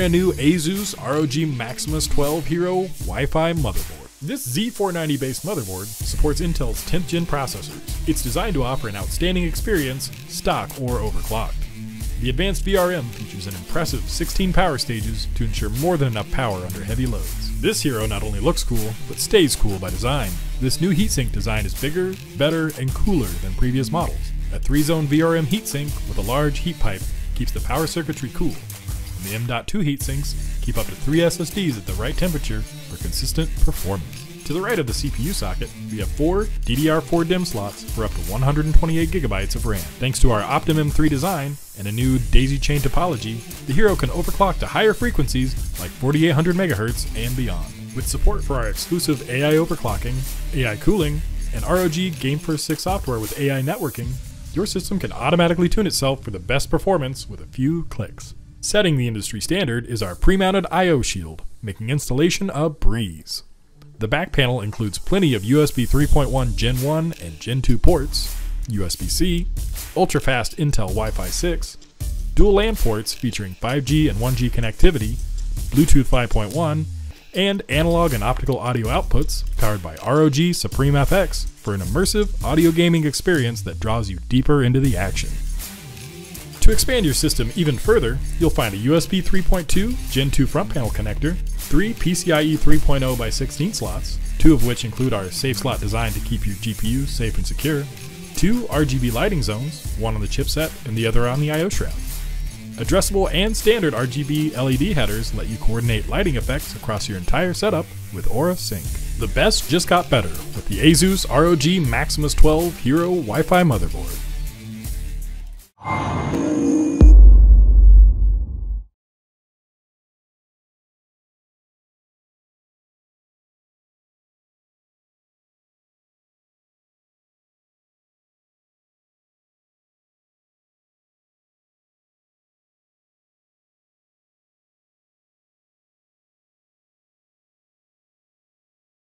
brand new Asus ROG Maximus 12 Hero Wi-Fi motherboard. This Z490 based motherboard supports Intel's 10th gen processors. It's designed to offer an outstanding experience, stock or overclocked. The advanced VRM features an impressive 16 power stages to ensure more than enough power under heavy loads. This hero not only looks cool, but stays cool by design. This new heatsink design is bigger, better, and cooler than previous models. A 3-zone VRM heatsink with a large heat pipe keeps the power circuitry cool. The M.2 heatsinks keep up to 3 SSDs at the right temperature for consistent performance. To the right of the CPU socket, we have four DDR4 DIMM slots for up to 128 gigabytes of RAM. Thanks to our OptiMem 3 design and a new daisy chain topology, the Hero can overclock to higher frequencies like 4800 MHz and beyond. With support for our exclusive AI overclocking, AI cooling, and ROG GameFirst 6 software with AI networking, your system can automatically tune itself for the best performance with a few clicks. Setting the industry standard is our pre-mounted I.O. shield, making installation a breeze. The back panel includes plenty of USB 3.1 Gen 1 and Gen 2 ports, USB-C, ultra-fast Intel Wi-Fi 6, dual LAN ports featuring 5G and 1G connectivity, Bluetooth 5.1, and analog and optical audio outputs powered by ROG Supreme FX for an immersive audio gaming experience that draws you deeper into the action. To expand your system even further, you'll find a USB 3.2 Gen 2 front panel connector, three PCIe 3.0 by 16 slots, two of which include our safe slot designed to keep your GPU safe and secure, two RGB lighting zones, one on the chipset and the other on the I.O. shroud. Addressable and standard RGB LED headers let you coordinate lighting effects across your entire setup with Aura Sync. The best just got better with the Asus ROG Maximus 12 Hero Wi-Fi motherboard.